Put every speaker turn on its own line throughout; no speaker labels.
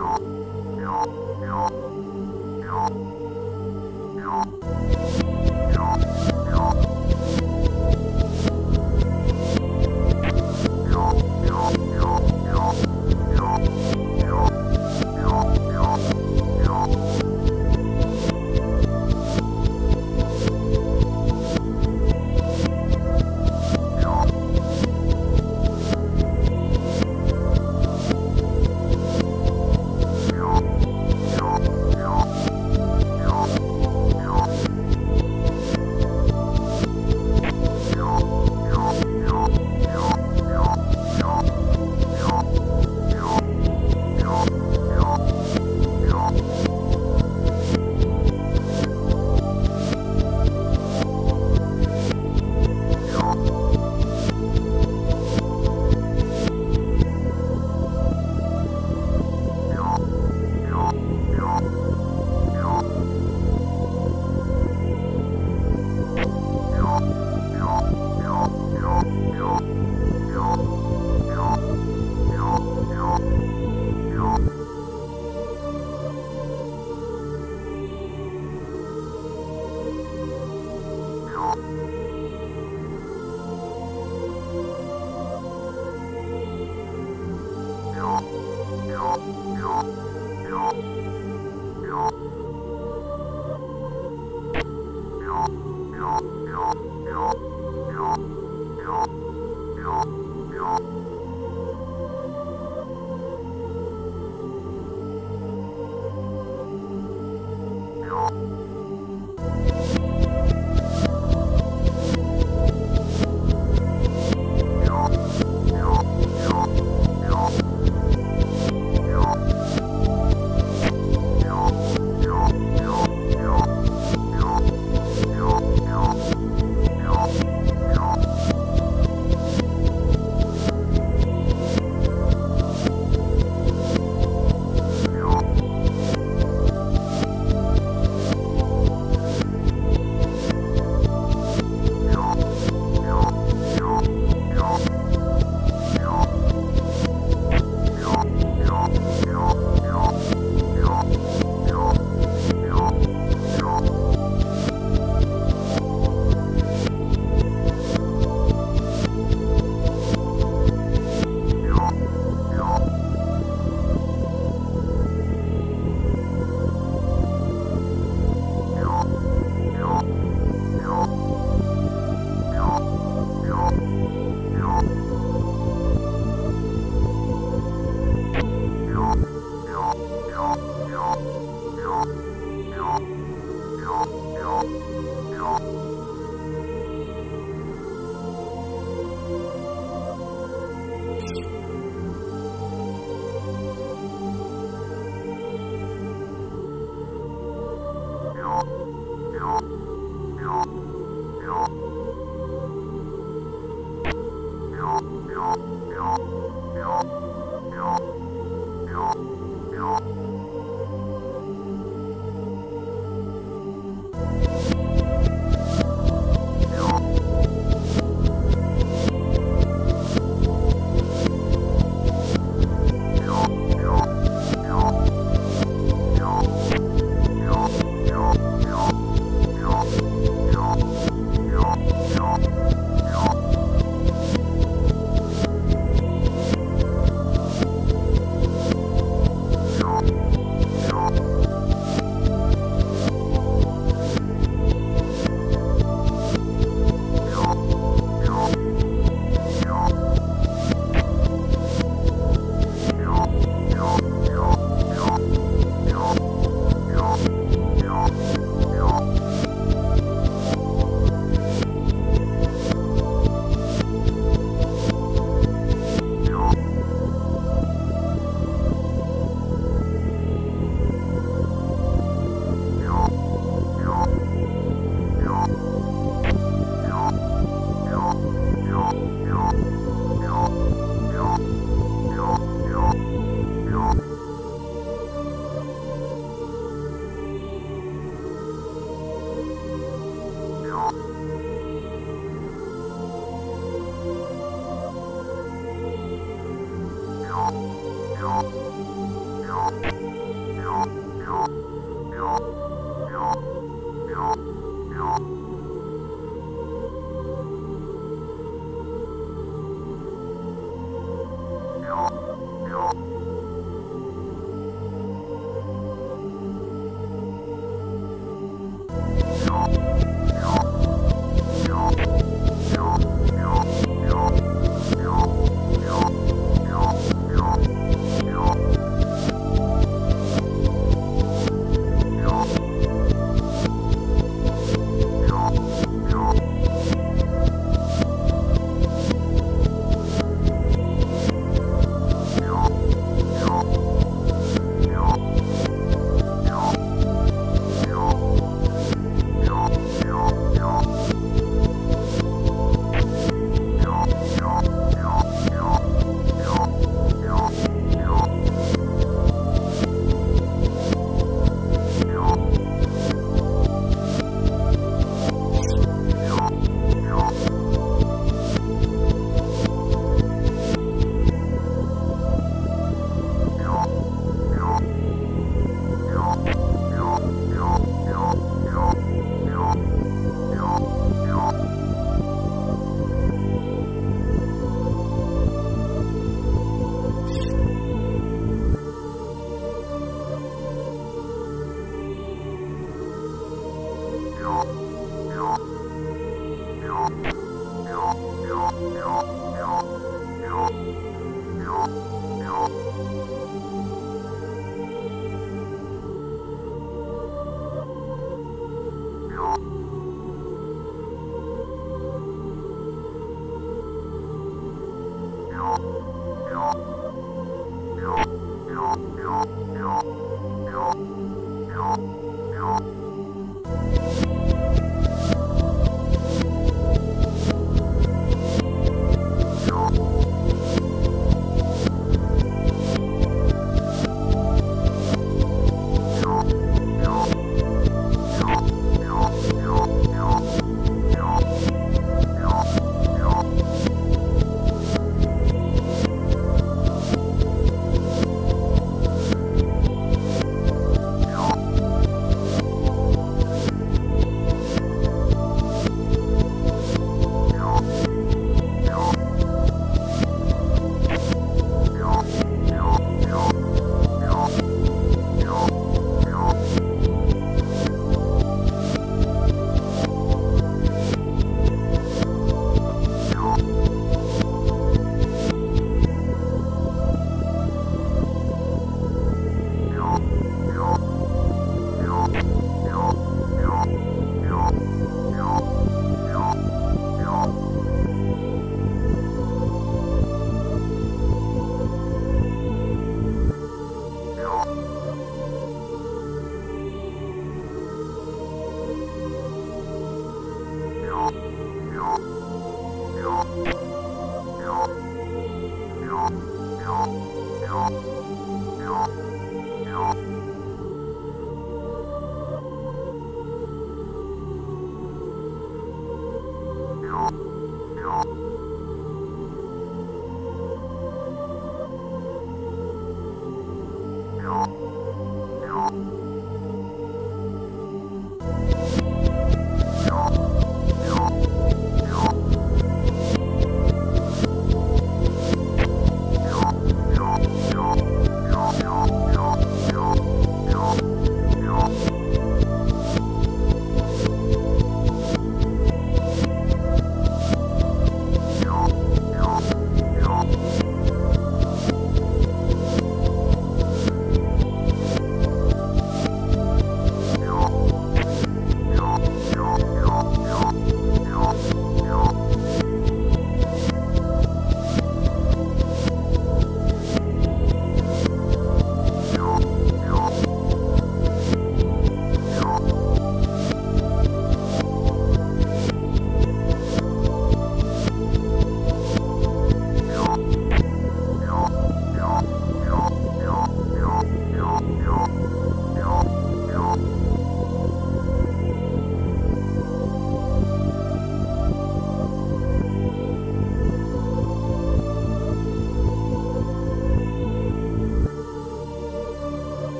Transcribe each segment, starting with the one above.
よ you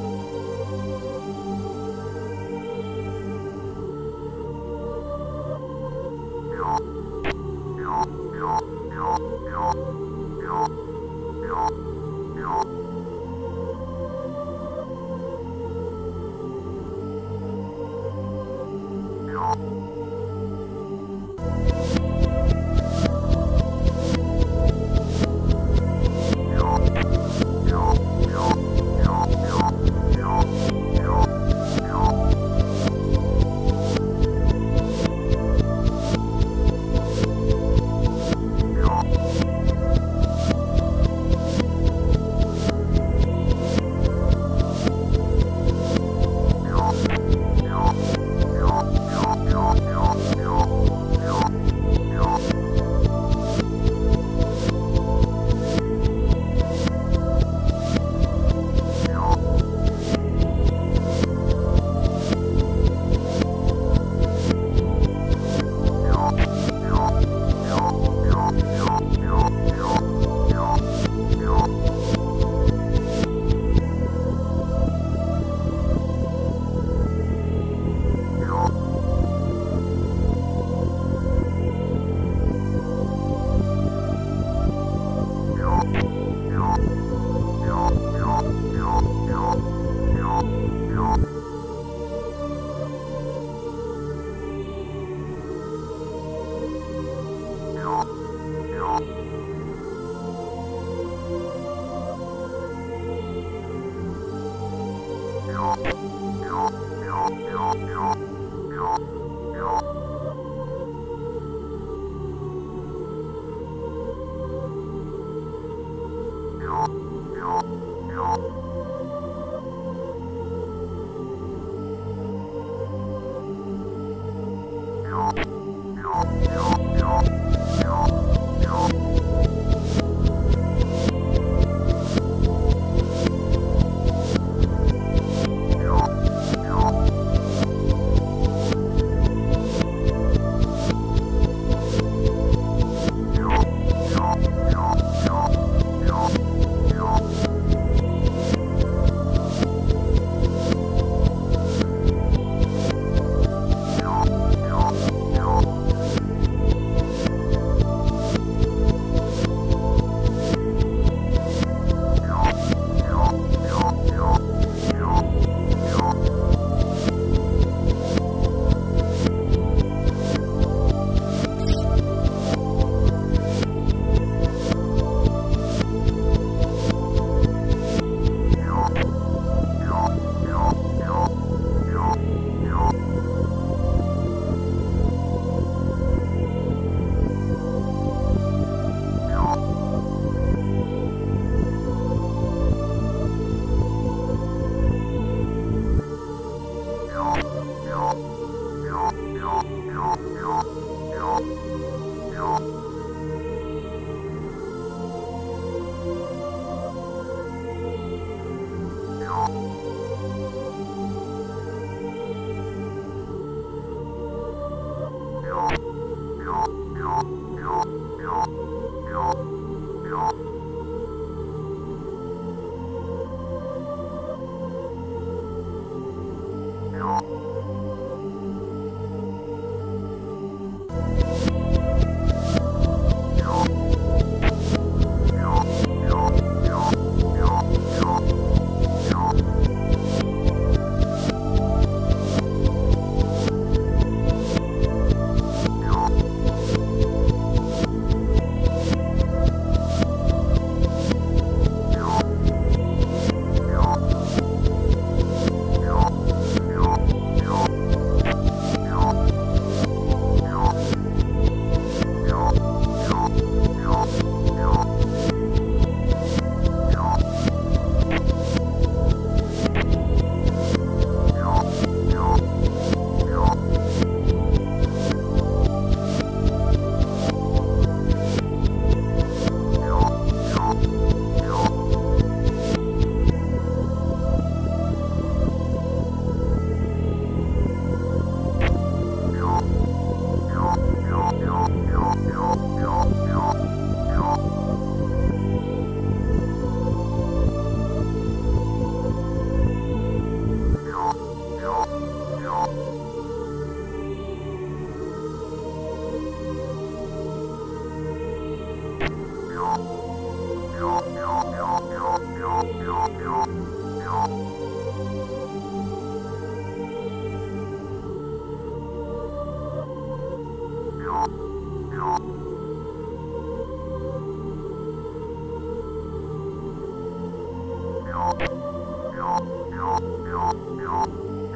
よ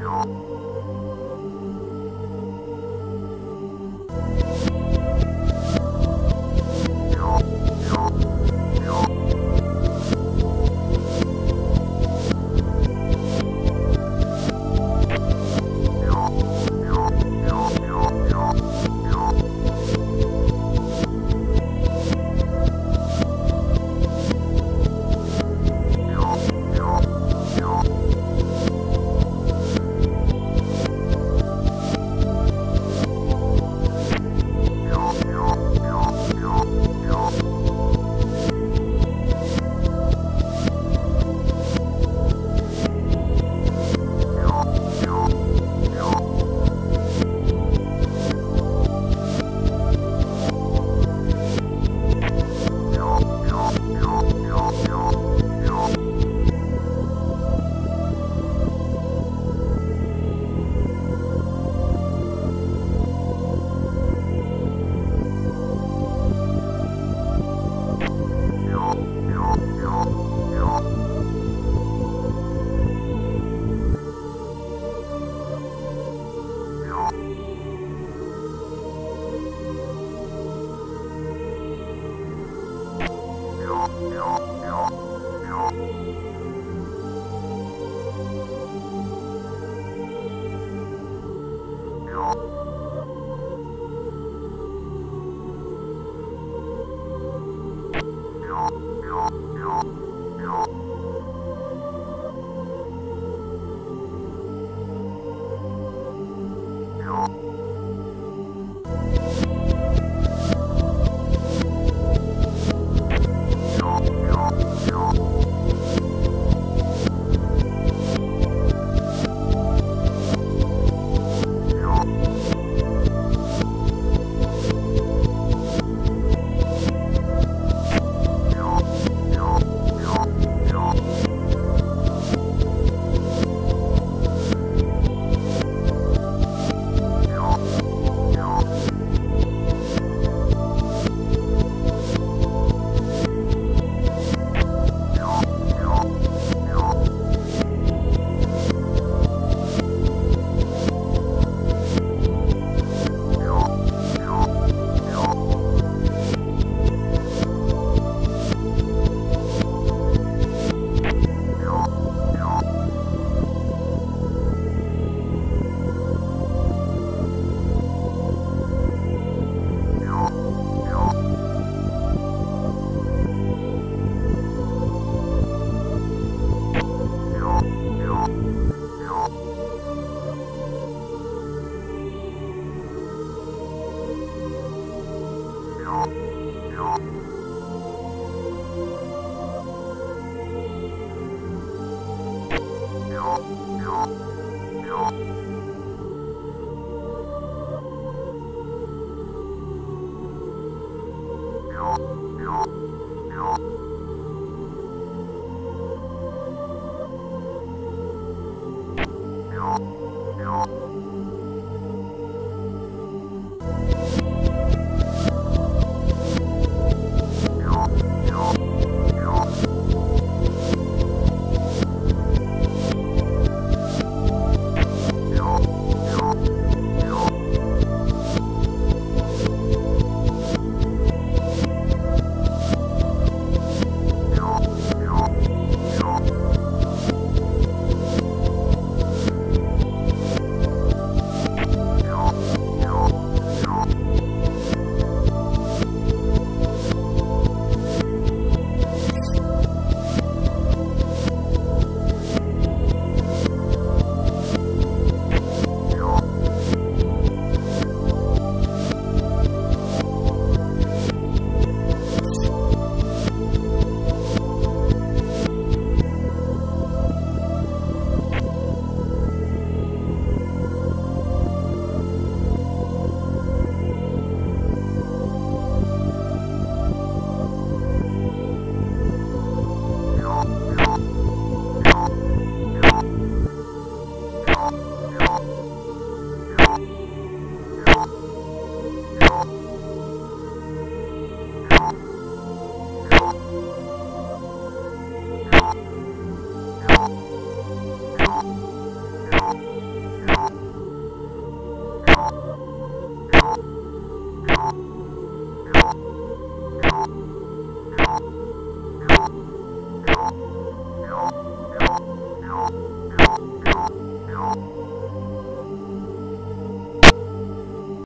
よ